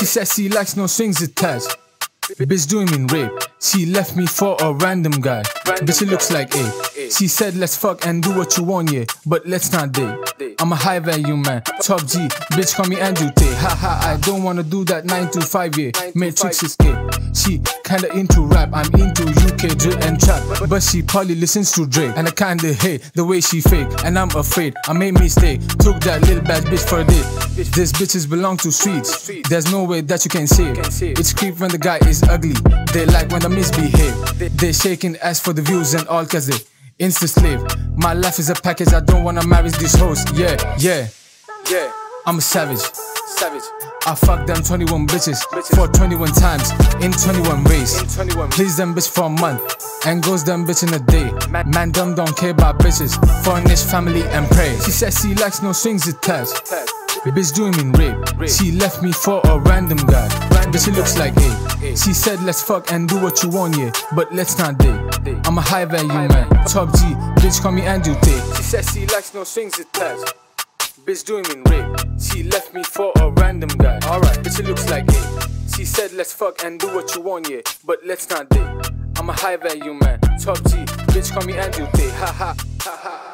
She says she likes no strings attached. Bitch doing me rape. She left me for a random guy. Bitch, it looks like A. She said, let's fuck and do what you want, yeah. But let's not date. I'm a high value man, top G. Bitch, call me Andrew Tate. Ha ha, I don't wanna do that 9 to 5, yeah. Matrix is gay. She kinda into rap, I'm into UK drill and trap. But she probably listens to Drake. And I kinda hate the way she fake. And I'm afraid I made mistake. Took that little bad bitch for a date. These bitches belong to streets. There's no way that you can see it. It's creep when the guy is ugly. They like when I misbehave. They shaking ass for the views and all cause they insta slave. My life is a package, I don't wanna marry this host. Yeah, yeah, yeah. I'm a savage. Savage. I fuck them 21 bitches, for 21 times in 21 ways. Please them bitch for a month and goes them bitch in a day. Man, dumb don't care about bitches. Furnish family and pray. She says she likes no strings attached. Bitch doing me rape. She left me for a random guy. Bitch, it looks like A. She said let's fuck and do what you want, yeah. But let's not date. I'm a high value man, top G. Bitch call me Andrew Tate. She says she likes no strings attached. Bitch doing me rape. She left me for a random guy. Alright, bitch, it looks like A. She said let's fuck and do what you want, yeah. But let's not date. I'm a high value man, top G. Bitch call me Andrew Tate. Ha ha ha ha.